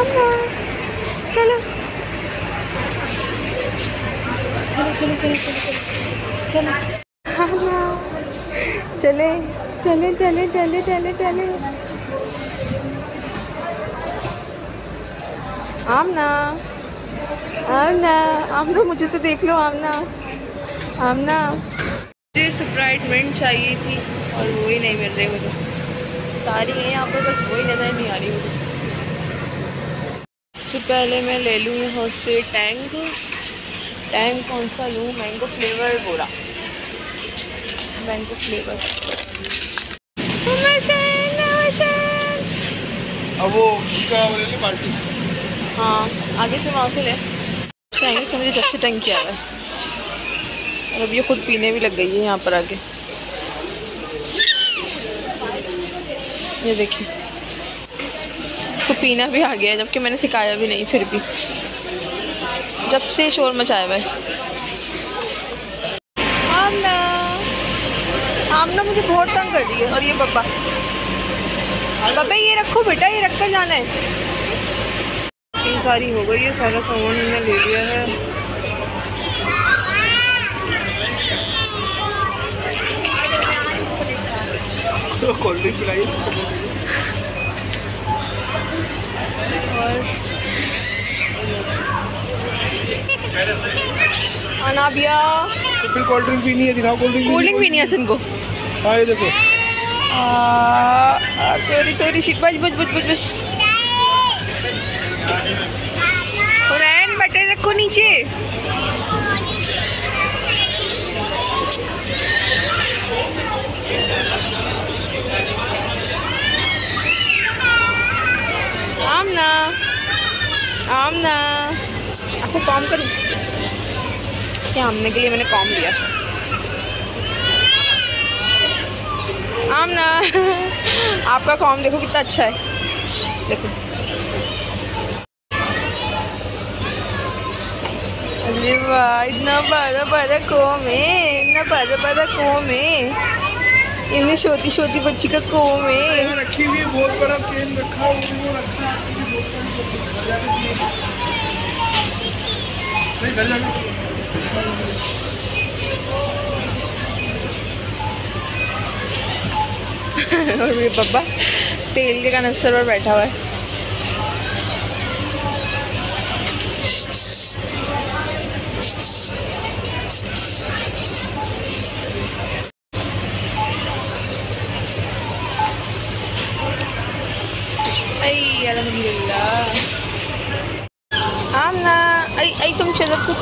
आमना चलो चलो चलो चलो चलो चलो चले चले चले चले चले चले आमना आमना आमना मुझे तो देख लो आमना आमना मुझे स्प्राइट मिंट चाहिए थी, और वो ही नहीं मिल रही मुझे। सारी है यहाँ पर बस वही नज़र नहीं आ रही मुझे। सबसे पहले मैं ले लूँ यहाँ से टैंक टैंक कौन सा लूँ? मैंगो फ्लेवर बोरा। Mango flavour. अब वो हाँ आगे से वहाँ से ले। चाहिए इसने मुझे जब से तंग किया है। और अब ये खुद पीने भी लग गई है यहाँ पर आगे ये देखिए। इसको पीना भी आ गया है जबकि मैंने सिखाया भी नहीं फिर भी। जब से शोर मचाया हुआ है। आमना आमना मुझे बहुत तंग कर रही है। और ये बब्बा बब्बा ये रखो बेटा ये रख कर जाना है। सारी हो गई है सारा सामान हमने ले लिया है। तो कोल्ड ड्रिंक पिलाई। अनाबिया। तो फिर कोल्ड ड्रिंक पीनी है दिखाओ कोल्ड ड्रिंक कोल्ड ड्रिंक भी नहीं है इनको हाँ ये देखो। थोड़ी थोड़ी सी बस बस बस बस बस। रैन बटन रखो नीचे। आमना आमना आपको काम करूँ? क्या के लिए मैंने काम लिया? आमना, आपका काम देखो कितना अच्छा है। देखो। अरे वाह, इतना बड़ा बड़ा कोम है, इतना बड़ा बड़ा कोम है। इतनी छोटी छोटी बच्ची का कोम है। रखी हुई बहुत बड़ा पेन रखा है और ये पापा तेल के कनस्तर पर बैठा हुआ है।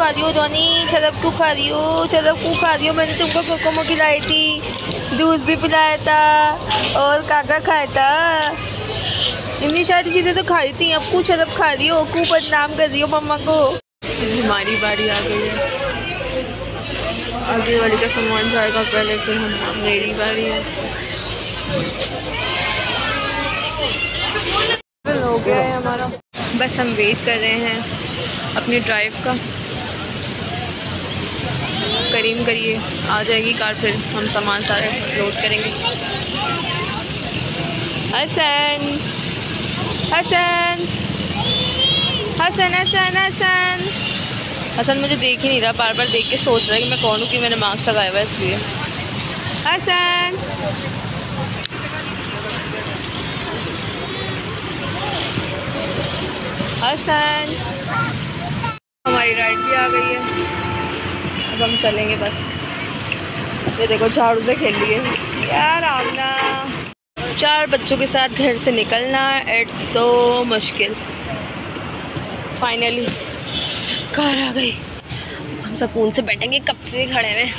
खा रही हो, जॉनी। शरब क्यों खा रही हो शरब क्यों खा रही हो। मैंने तुमको कोकोमो खिलाई थी, दूध भी पिलाया था और काका खाया था। इतनी सारी चीज़ें तो खाई थी, अब कुछ शरब खा रही हो क्यों बदनाम कर रही हो मम्मा को। हमारी बारी आ गई है। आगे वाली का सामान जाएगा पहले, फिर हम मेरी बारी है। हो गया है हमारा। बस हम वेट कर रहे हैं अपनी ड्राइव का। करीम करिए आ जाएगी कार, फिर हम सामान सारे लोड करेंगे। हसन हसन हसन हसन हसन। हसन मुझे देख ही नहीं रहा, बार बार देख के सोच रहा है कि मैं कौन हूँ कि मैंने मास्क लगाया हुआ है इसलिए। हसन। हसन। हमारी राइड भी आ गई है। अब हम चलेंगे बस। ये देखो, झाड़ू से खेल लिए। यार, आमना। चार बच्चों के साथ घर से निकलना इट्स सो मुश्किल। फाइनली कार आ गई। हम सुकून से बैठेंगे, कब से खड़े हुए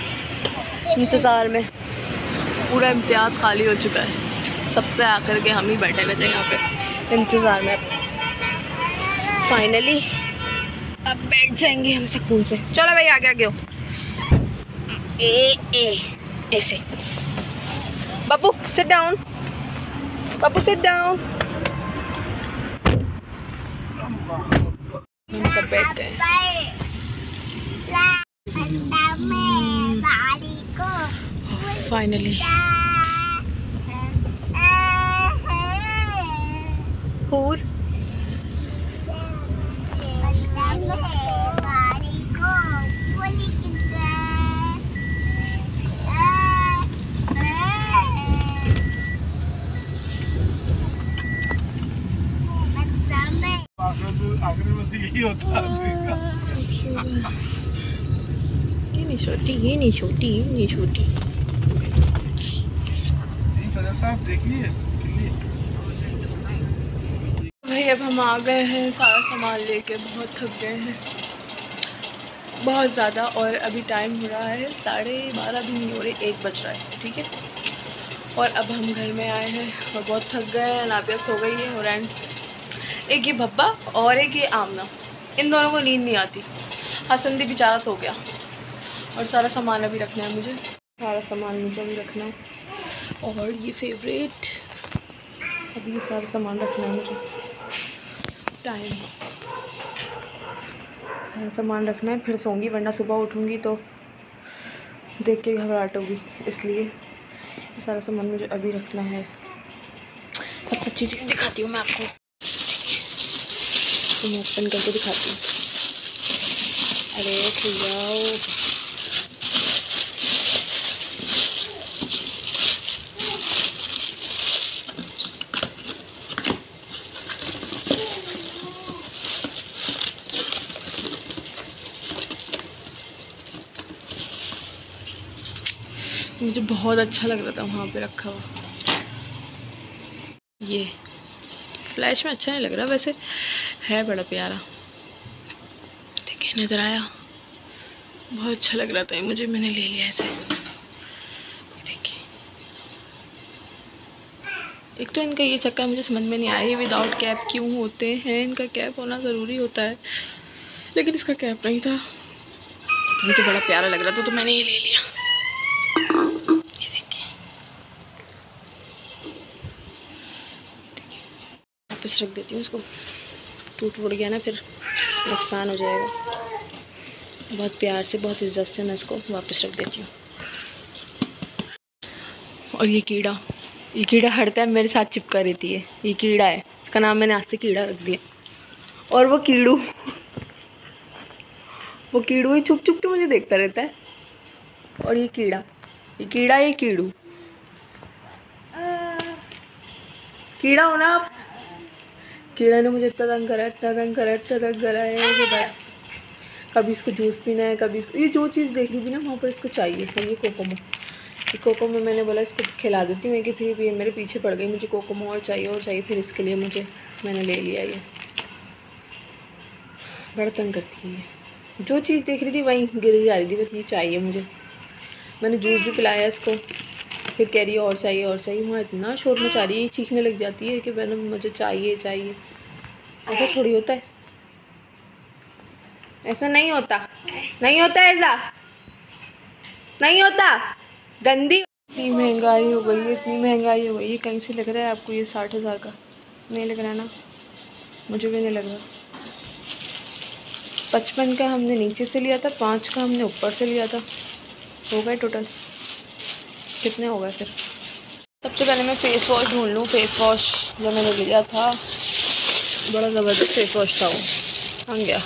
इंतज़ार में। पूरा इम्तियाज़ खाली हो चुका है। सबसे आकर के हम ही बैठे हुए थे यहाँ पे। इंतज़ार में। फाइनली अब बैठ जाएँगे हम सुकून से। चलो भाई, आगे आगे हो। ए ए ऐसे बाबू सिट डाउन बाबू सिट डाउन हम सब बैठ फाइनली हूर यही होता ये नहीं छोटी ये नहीं छोटी ये नहीं छोटी। साहब देखिए भाई अब हम आ गए हैं सारा सामान लेके बहुत थक गए हैं। बहुत ज़्यादा और अभी टाइम हो रहा है साढ़े बारह भी नहीं हो रहे एक बज रहा है ठीक है? और अब हम घर में आए हैं और बहुत थक गए हैं नापिया सो गई है और एक ये भब्बा और एक ये आमना। इन दोनों को नींद नहीं आती। हसन भी बेचारा सो गया। और सारा सामान अभी रखना है मुझे। सारा सामान मुझे अभी रखना है। और ये फेवरेट अभी ये सारा सामान रखना है मुझे। टाइम सारा सामान रखना है, फिर सोंगी वरना सुबह उठूँगी तो देख के घबराहट होगी। इसलिए सारा सामान मुझे अभी रखना है। सब सब चीज़ें दिखाती हूँ मैं आपको। तो मैं ओपन करके दिखाती हूँ। अरे खिलाओ मुझे बहुत अच्छा लग रहा था वहाँ पे रखा हुआ। ये फ्लैश में अच्छा नहीं लग रहा वैसे। है बड़ा प्यारा। देखिए, नज़र आया। बहुत अच्छा लग रहा था मुझे, मैंने ले लिया ऐसे देखिए। एक तो इनका ये चक्कर मुझे समझ में नहीं आया विदाउट कैप क्यों होते हैं? इनका कैप होना ज़रूरी होता है। लेकिन इसका कैप नहीं था। मुझे बड़ा प्यारा लग रहा था तो मैंने ये ले लिया। ये देखिए। वापस रख देती हूँ इसको। टूट फूट गया ना, फिर नुकसान हो जाएगा। बहुत प्यार से, बहुत इज़्ज़त से मैं इसको वापस रख देती हूँ। और ये कीड़ा ये कीड़ा हटता है, मेरे साथ चिपका रहती है। ये कीड़ा है, इसका नाम मैंने आज से कीड़ा रख दिया। और वो कीड़ू वो कीड़ू ही छुप छुप के मुझे देखता रहता है। और ये कीड़ा ये कीड़ा, ये कीड़ू। कीड़ा हो ना आप। कीड़ा ने मुझे इतना तंग करा है इतना तंग करा, इतना तंग करा है कि बस। कभी इसको जूस पीना है, कभी इसको ये जो चीज़ देख रही थी ना, वहाँ पर इसको चाहिए और ये कोकोमो। ये कोकोमो मैंने बोला, इसको खिला देती हूँ, कि फिर ये मेरे पीछे पड़ गई, मुझे कोकोमो और चाहिए और चाहिए, फिर इसके लिए मुझे मैंने ले लिया ये। बड़ा तंग करती है ये। जो चीज़ देख रही थी, वहीं गिर जा रही थी, बस ये चाहिए मुझे। मैंने जूस भी पिलाया इसको, फिर कह रही है, और चाहिए और चाहिए। वहाँ इतना शोर मचा रही है चीखने लग जाती है कि मैंने मुझे चाहिए चाहिए। ऐसा थोड़ी होता है। ऐसा नहीं होता। नहीं होता ऐसा। नहीं होता। गंदी। इतनी महँगाई हो गई है इतनी महँगाई हो गई है। कहीं से लग रहा है आपको ये साठ हज़ार का? नहीं लग रहा ना? मुझे भी नहीं लग रहा। पचपन का हमने नीचे से लिया था पाँच का हमने ऊपर से लिया था। हो गए टोटल। कितने हो गए फिर? सबसे पहले मैं फेस वॉश ढूंढ लूँ। फेस वॉश जो मैंने लिया था। बड़ा ज़बरदस्त फेस वॉश था वो आ गया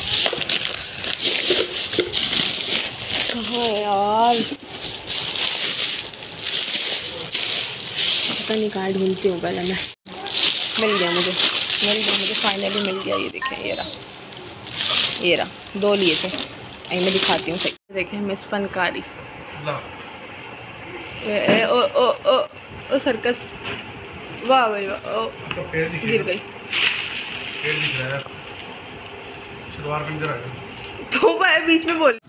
कहाँ यार पता नहीं कहाँ ढूंढती हूँ पहले मैं मिल गया मुझे मिल गया मुझे फाइनली मिल गया ये देखें ये रहा ये रहा दो लिए थे आई मैं दिखाती हूँ सही देखें मिस फनकारी ए, ओ ओ ओ ओ सर्कस वाह भाई वाह ओ गिर गई पैर दिख रहा है। रहा तो भाई बीच में बोल।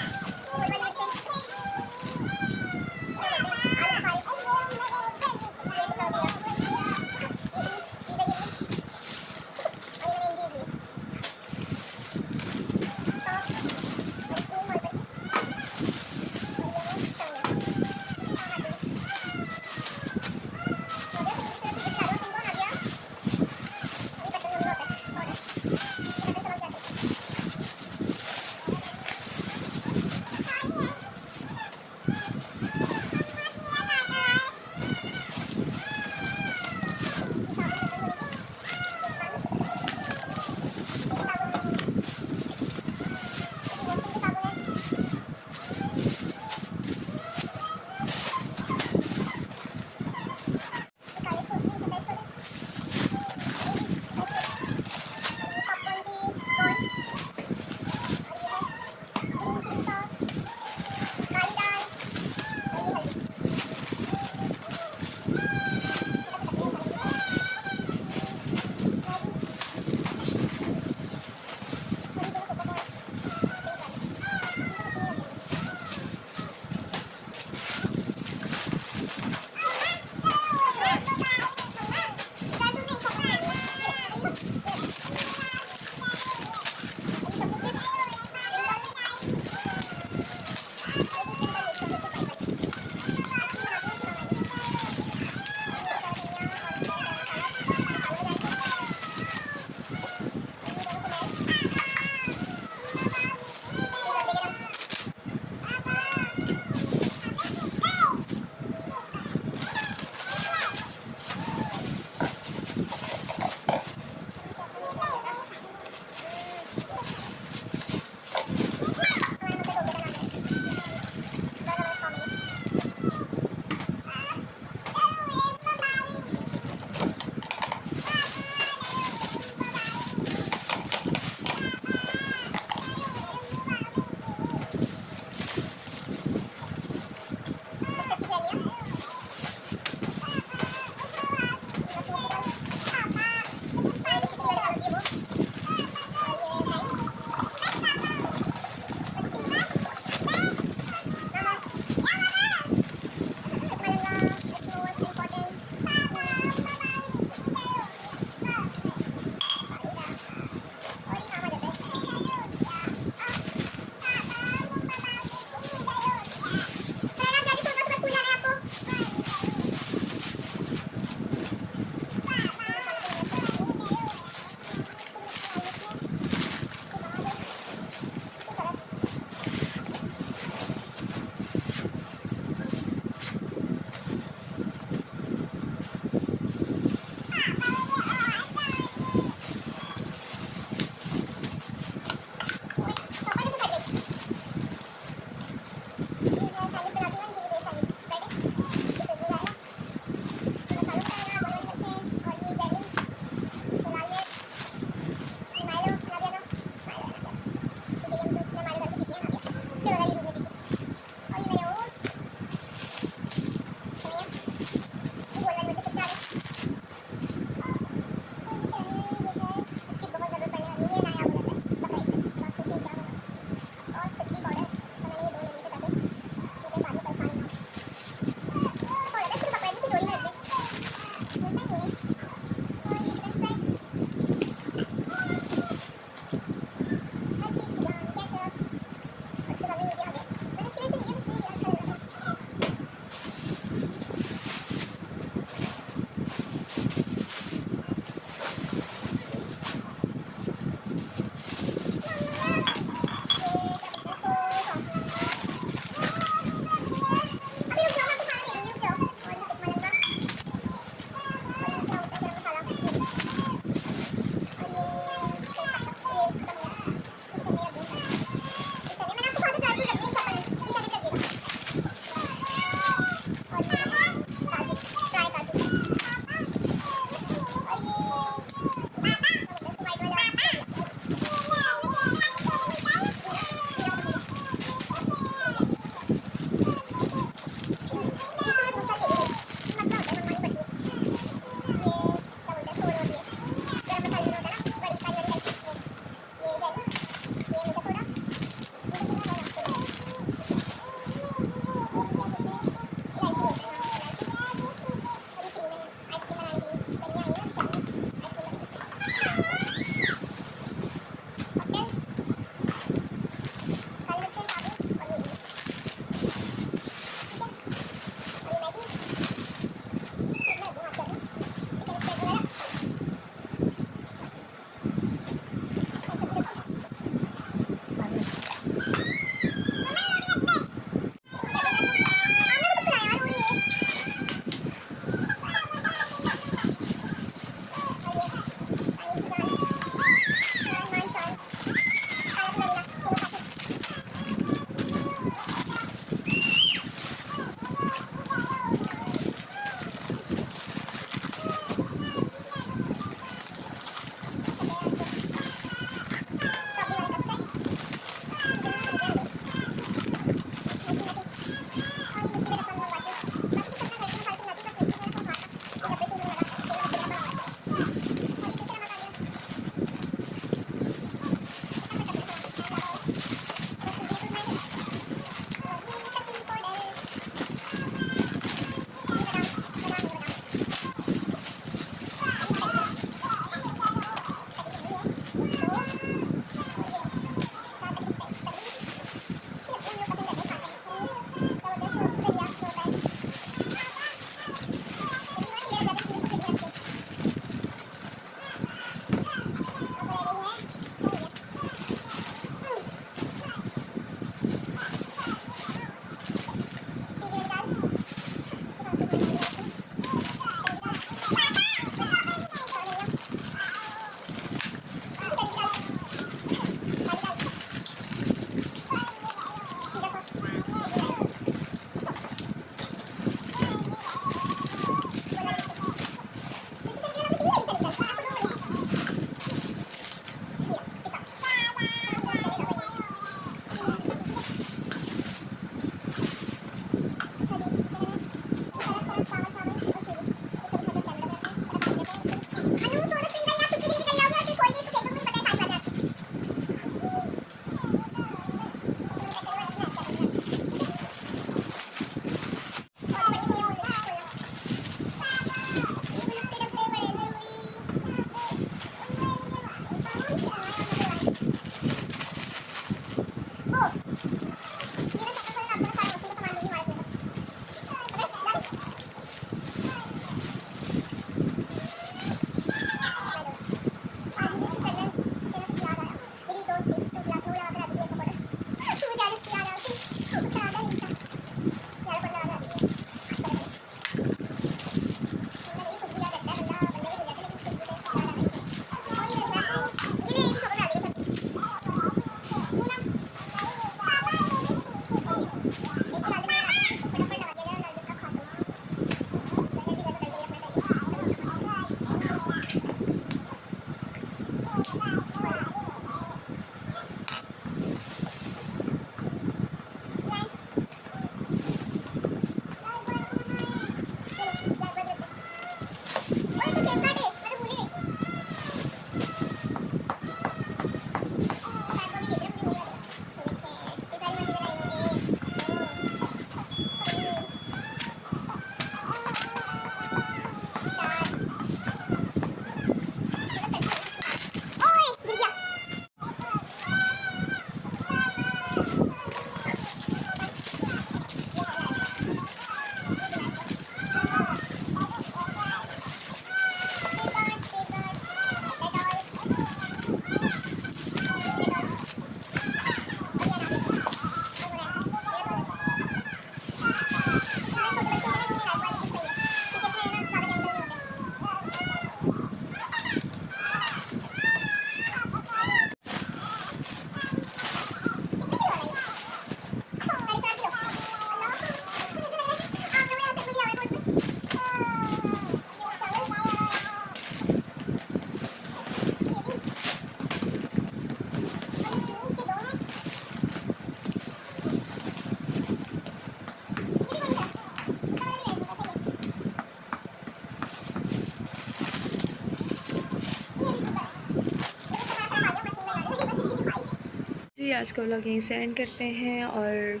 आज का व्लॉग यहीं से एंड करते हैं और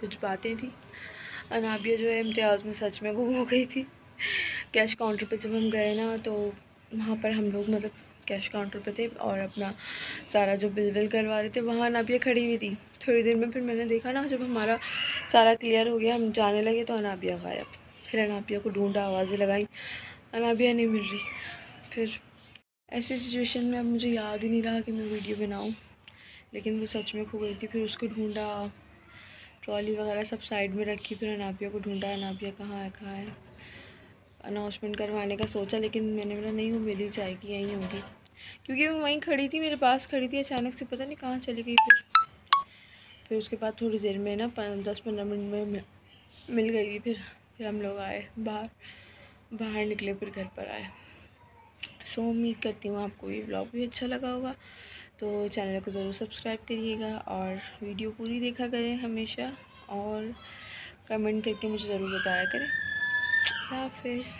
कुछ बातें थी। अनाबिया जो है इम्तियाज़ में सच में गुम हो गई थी। कैश काउंटर पे जब हम गए ना तो वहाँ पर हम लोग मतलब कैश काउंटर पे थे और अपना सारा जो बिल विल करवा रहे थे, वहाँ अनाबिया खड़ी हुई थी। थोड़ी देर में फिर मैंने देखा ना, जब हमारा सारा क्लियर हो गया, हम जाने लगे तो अनाबिया गायब। फिर अनाबिया को ढूंढा, आवाज़ें लगाई अनाबिया नहीं मिल रही। फिर ऐसी सिचुएशन में अब मुझे याद ही नहीं रहा कि मैं वीडियो बनाऊँ। लेकिन वो सच में खो गई थी, फिर उसको ढूंढा, ट्रॉली वगैरह सब साइड में रखी, फिर अनापिया को ढूंढा, अनापिया कहाँ है कहाँ है। अनाउंसमेंट करवाने का सोचा, लेकिन मैंने बोला, नहीं, वो मिली जाएगी, यहीं होगी। क्योंकि वो वहीं खड़ी थी, मेरे पास खड़ी थी, अचानक से पता नहीं कहाँ चली गई फिर। फिर उसके बाद थोड़ी देर में ना दस पंद्रह मिनट में मिल गई थी फिर फिर हम लोग आए बाहर बाहर निकले, फिर घर पर आए। सो उम्मीद करती हूँ आपको ये ब्लॉग भी अच्छा लगा होगा। तो चैनल को ज़रूर सब्सक्राइब करिएगा और वीडियो पूरी देखा करें हमेशा और कमेंट करके मुझे ज़रूर बताया करें। हाफिज़।